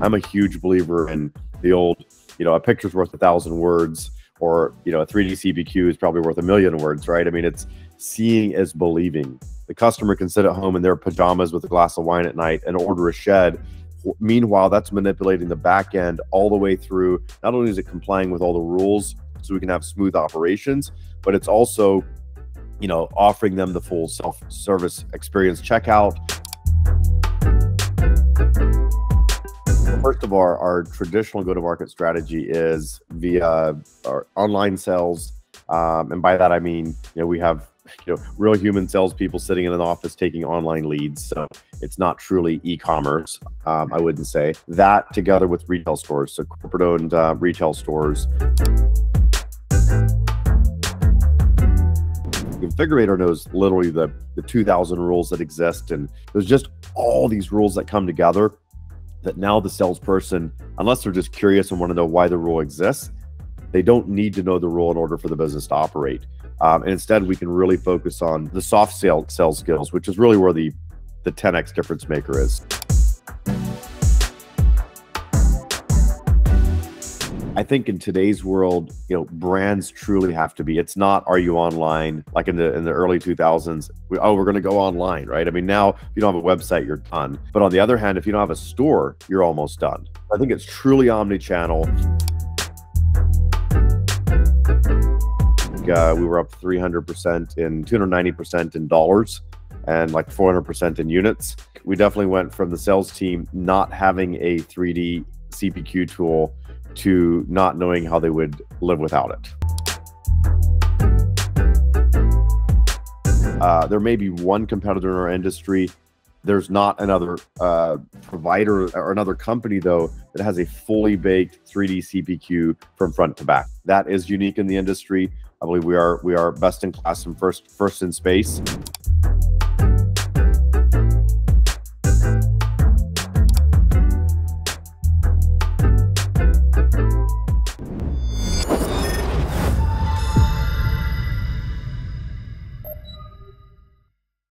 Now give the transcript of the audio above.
I'm a huge believer in the old, you know, a picture's worth a thousand words, or you know, a 3D CPQ is probably worth a million words, right? I mean, it's seeing is believing. The customer can sit at home in their pajamas with a glass of wine at night and order a shed. Meanwhile, that's manipulating the back end all the way through. Not only is it complying with all the rules so we can have smooth operations, but it's also, you know, offering them the full self-service experience checkout. First of all, our traditional go-to-market strategy is via our online sales, um, and by that I mean, you know, we have you know real human salespeople sitting in an office taking online leads. So it's not truly e-commerce. Um, I wouldn't say that together with retail stores, so corporate-owned uh, retail stores. configurator knows literally the, the 2000 rules that exist and there's just all these rules that come together that now the salesperson unless they're just curious and want to know why the rule exists they don't need to know the rule in order for the business to operate. Um, and instead we can really focus on the soft sales sales skills which is really where the the 10x difference maker is I think in today's world, you know, brands truly have to be. It's not are you online like in the in the early 2000s. We, oh, we're going to go online, right? I mean, now if you don't have a website, you're done. But on the other hand, if you don't have a store, you're almost done. I think it's truly omni-channel. Uh, we were up 300% in 290% in dollars and like 400% in units. We definitely went from the sales team not having a 3D CPQ tool to not knowing how they would live without it. Uh, there may be one competitor in our industry. There's not another uh, provider or another company, though, that has a fully baked 3D CPQ from front to back. That is unique in the industry. I believe we are we are best in class and first first in space.